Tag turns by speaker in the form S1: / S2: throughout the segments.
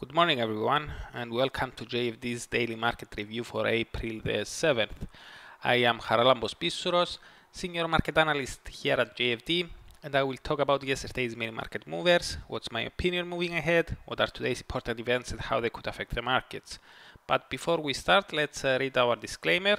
S1: Good morning everyone and welcome to JFD's daily market review for April the 7th. I am Charalambos Pissouros, senior market analyst here at JFD and I will talk about yesterday's main market movers, what's my opinion moving ahead, what are today's important events and how they could affect the markets. But before we start, let's uh, read our disclaimer.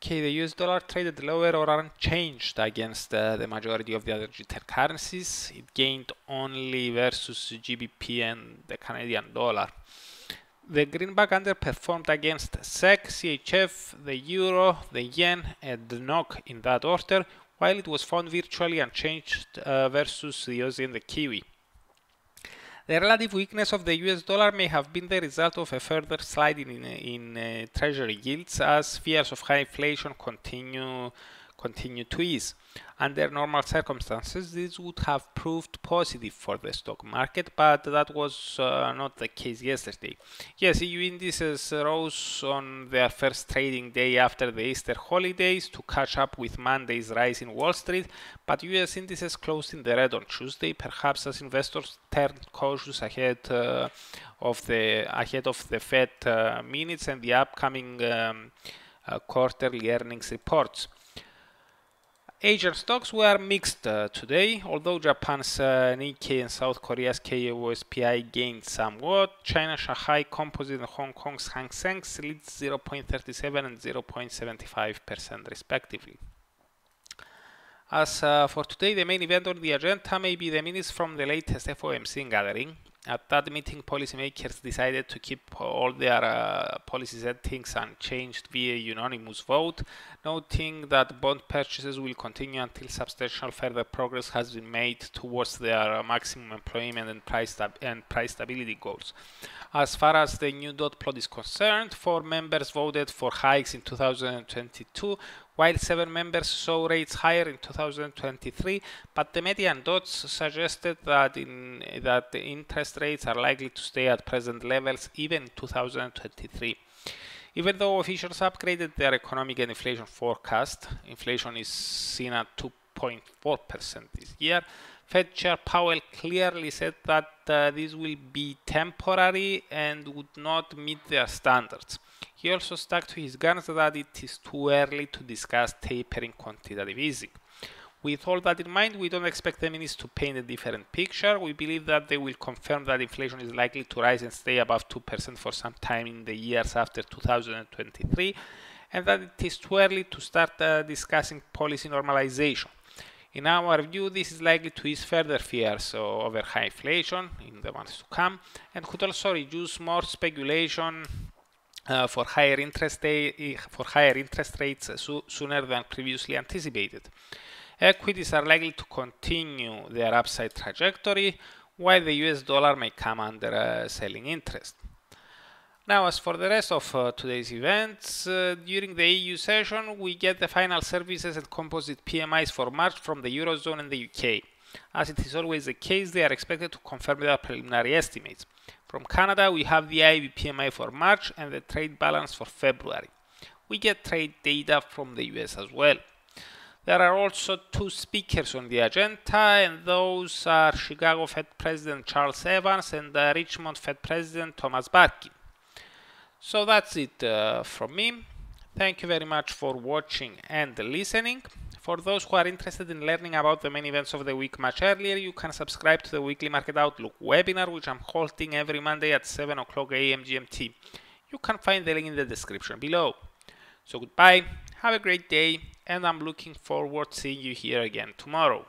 S1: Okay, the US dollar traded lower or unchanged against uh, the majority of the other G10 currencies. It gained only versus GBP and the Canadian dollar. The greenback underperformed against SEK, CHF, the Euro, the Yen, and the NOK in that order, while it was found virtually unchanged uh, versus the Aussie and the Kiwi. The relative weakness of the US dollar may have been the result of a further slide in, in uh, treasury yields as fears of high inflation continue, continue to ease. Under normal circumstances, this would have proved positive for the stock market, but that was uh, not the case yesterday. Yes, EU indices rose on their first trading day after the Easter holidays to catch up with Monday's rise in Wall Street, but US indices closed in the red on Tuesday, perhaps as investors turned cautious ahead uh, of the ahead of the Fed uh, minutes and the upcoming um, uh, quarterly earnings reports. Asian stocks were mixed uh, today, although Japan's uh, Nikkei and South Korea's KOSPI gained somewhat. China Shanghai Composite and Hong Kong's Hang Seng leads 0.37 and 0.75% respectively. As uh, for today, the main event on the agenda may be the minutes from the latest FOMC gathering. At that meeting, policymakers decided to keep all their uh, policy settings unchanged via unanimous vote, noting that bond purchases will continue until substantial further progress has been made towards their maximum employment and price, and price stability goals. As far as the new dot plot is concerned, four members voted for hikes in 2022, while seven members saw rates higher in 2023, but the median dots suggested that, in, that the interest rates are likely to stay at present levels even in 2023. Even though officials upgraded their economic and inflation forecast, inflation is seen at 2.4% this year, Fed Chair Powell clearly said that uh, this will be temporary and would not meet their standards. He also stuck to his guns that it is too early to discuss tapering quantitative easing. With all that in mind, we don't expect the minutes to paint a different picture. We believe that they will confirm that inflation is likely to rise and stay above 2% for some time in the years after 2023, and that it is too early to start uh, discussing policy normalization. In our view, this is likely to ease further fears over high inflation in the months to come and could also reduce more speculation uh, for higher interest for higher interest rates so sooner than previously anticipated. Equities are likely to continue their upside trajectory, while the US dollar may come under uh, selling interest. Now, as for the rest of uh, today's events, uh, during the EU session, we get the final services and composite PMIs for March from the Eurozone and the UK. As it is always the case, they are expected to confirm their preliminary estimates. From Canada, we have the Ivey PMI for March and the trade balance for February. We get trade data from the US as well. There are also two speakers on the agenda, and those are Chicago Fed President Charles Evans and uh, Richmond Fed President Thomas Barkin. So that's it uh, from me. Thank you very much for watching and listening. For those who are interested in learning about the main events of the week much earlier, you can subscribe to the Weekly Market Outlook webinar, which I'm holding every Monday at 7 o'clock a.m. GMT. You can find the link in the description below. So goodbye, have a great day, and I'm looking forward to seeing you here again tomorrow.